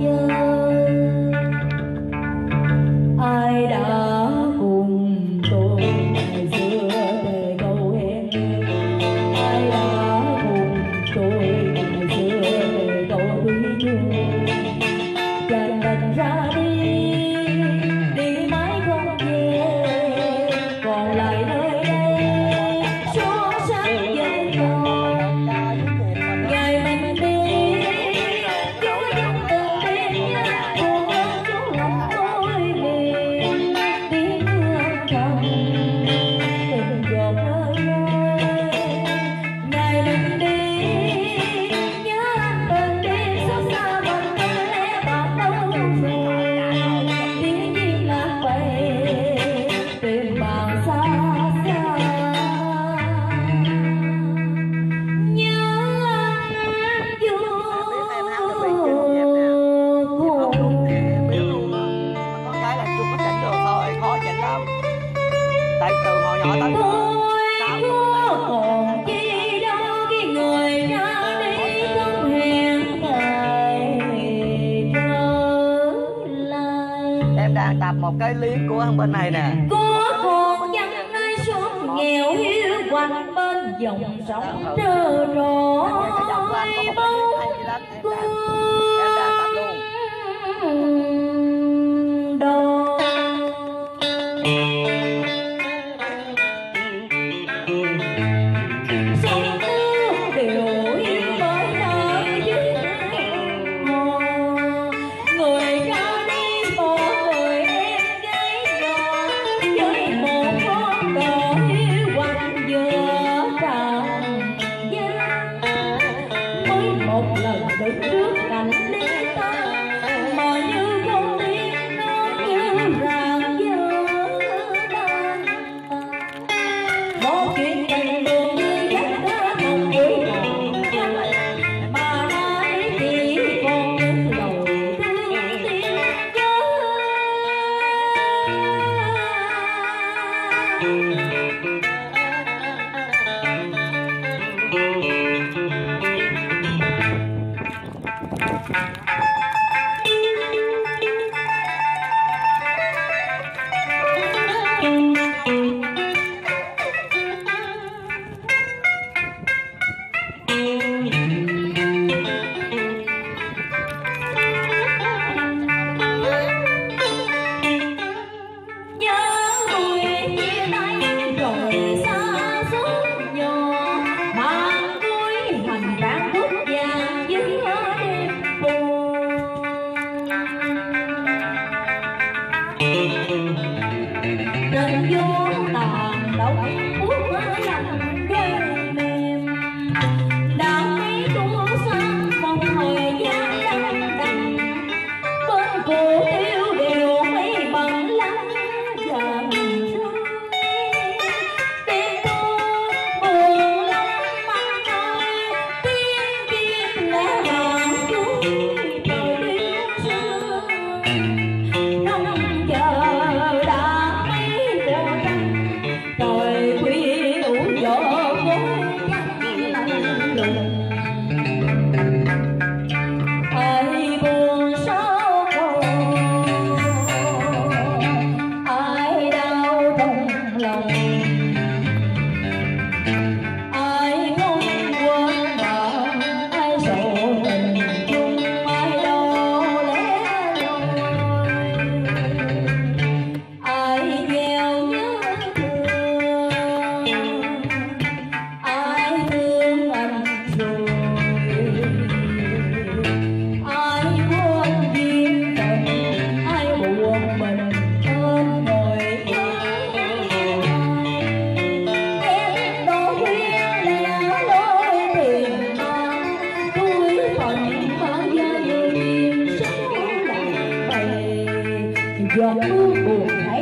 Yeah. em đang tập một cái lý của bên này nè. Có hồn chẳng nay xuống nghèo hiu quanh bên dòng sóng trơ trôi Thank you. 要不不来